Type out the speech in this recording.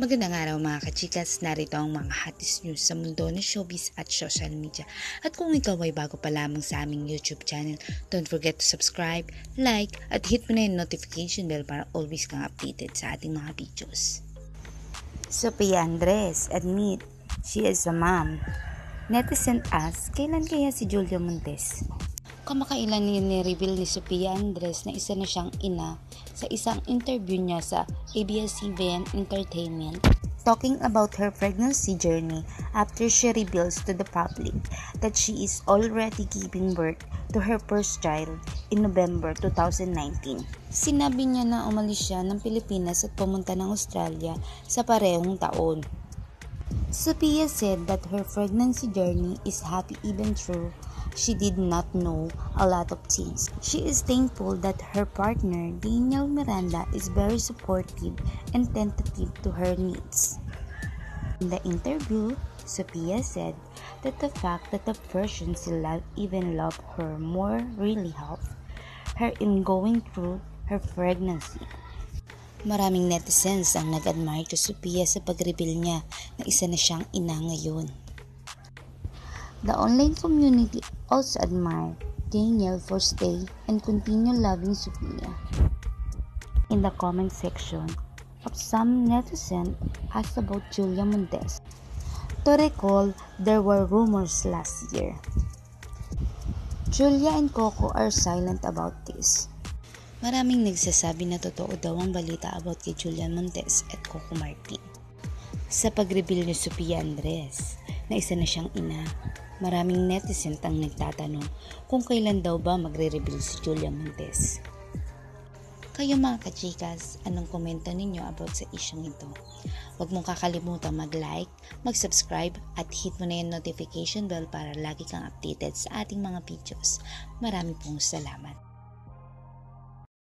Magandang araw mga kachikas, narito ang mga hottest news sa mundo ng showbiz at social media. At kung ikaw ay bago pa lamang sa aming YouTube channel, don't forget to subscribe, like, at hit mo na yung notification bell para always kang updated sa ating mga videos. Sophia Andres admit she is a mom. Netizen ask, kailan kaya si Julia Montes? Kamakailan ni-reveal ni Sophia Andres na isa na siyang ina sa isang interview niya sa ABS-CBN Entertainment talking about her pregnancy journey after she reveals to the public that she is already giving birth to her first child in November 2019. Sinabi niya na umalis siya ng Pilipinas at pumunta ng Australia sa parehong taon. Sophia said that her pregnancy journey is happy even though she did not know a lot of things. She is thankful that her partner, Daniel Miranda, is very supportive and tentative to her needs. In the interview, Sophia said that the fact that the person she loved even loved her more really helped her in going through her pregnancy. Maraming netizens ang nag-admire to Sophia sa pag-reveal niya na isa na siyang ina ngayon. The online community also admire Daniel for stay and continue loving Sophia. In the comment section of some netizens asked about Julia Montes. To recall, there were rumors last year. Julia and Coco are silent about this. Maraming nagsasabi na totoo daw ang balita about kay Julian Montes at Coco Martin. Sa pag-reveal ni Sophia Andres na isa na siyang ina, maraming netizen ang nagtatanong kung kailan daw ba magre-reveal si Julian Montes. Kayo mga kachikas, anong komento ninyo about sa isyong ito? Huwag mong kakalimutan mag-like, mag-subscribe at hit mo na yung notification bell para lagi kang updated sa ating mga videos. Marami pong salamat.